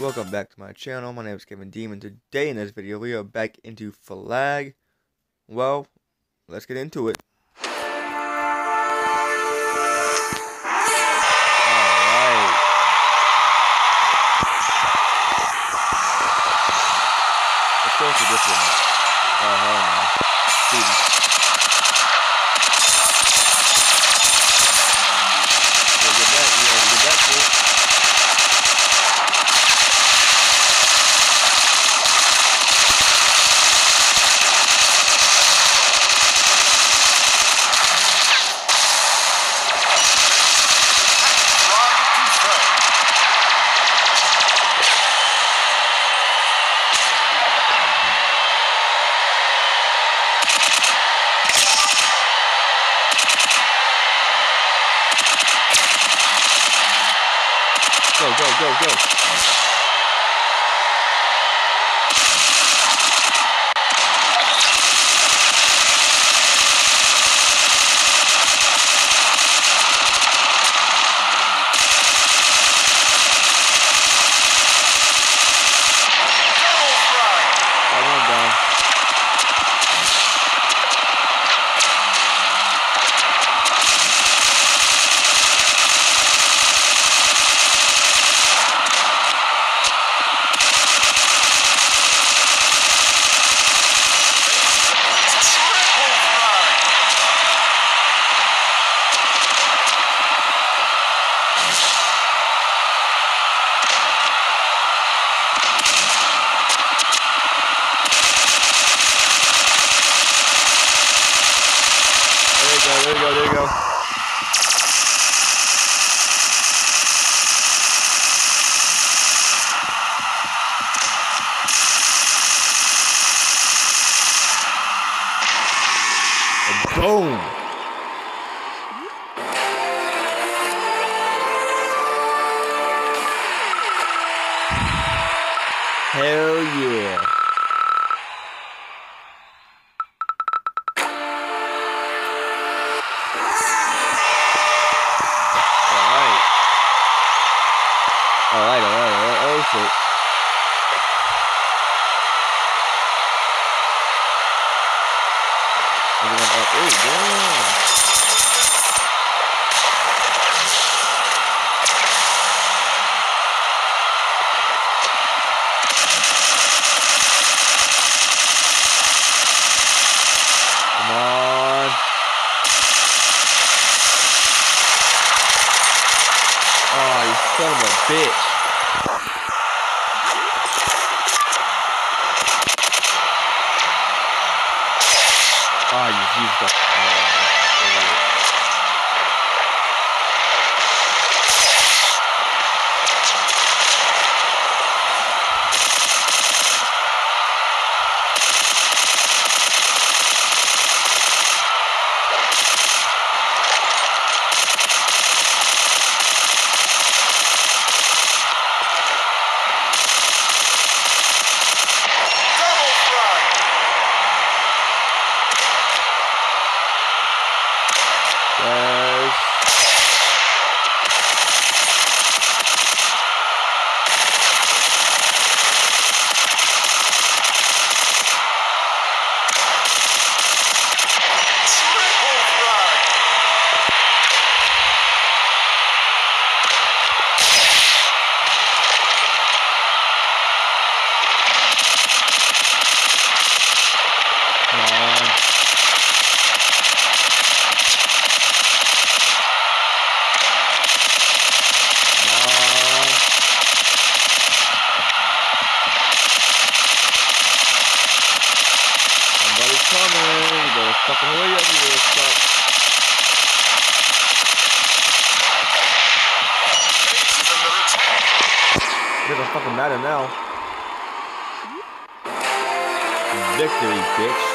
welcome back to my channel. My name is Kevin Demon. Today in this video, we are back into Frag. Well, let's get into it. Alright. Let's go this one. Oh, hell no. Dude. Yeah, get back, yeah, get back to it. Rod confirmed. Go, go, go, Ah, you used Fucking matter now. Victory, bitch.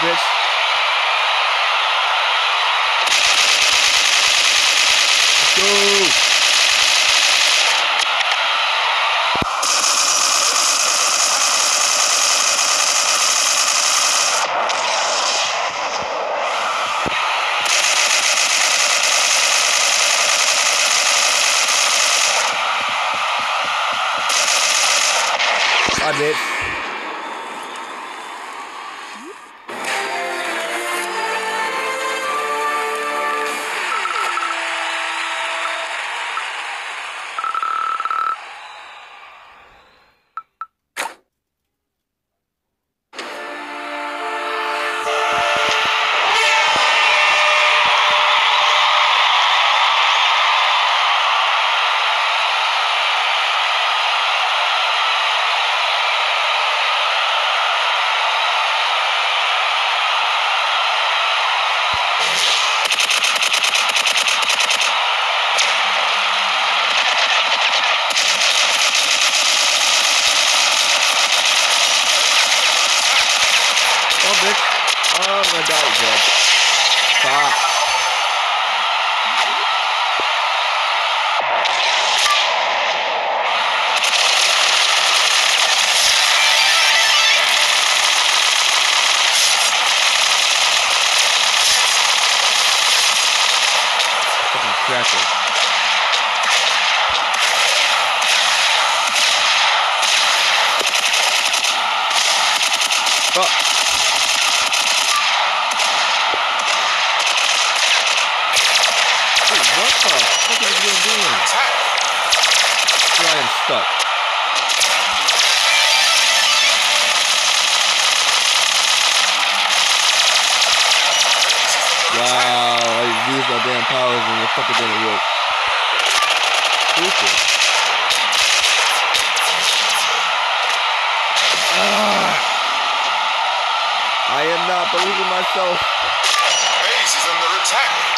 Aldridge. Let's that for? Look at human beings. Why I'm stuck. Wow, I used my damn powers and the fucking didn't work. Stupid. Ah. I am not believing myself. Base is under attack.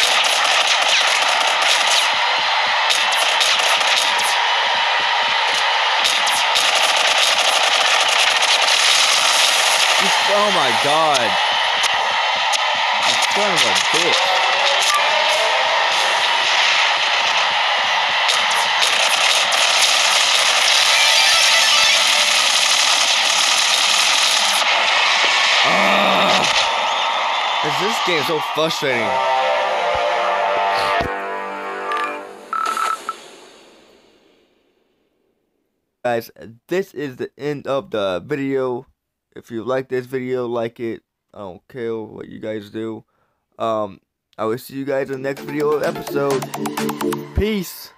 Oh my god. You son of a bitch. Ah. Is This game is so frustrating. Guys, this is the end of the video. If you like this video, like it. I don't care what you guys do. Um, I will see you guys in the next video episode. Peace.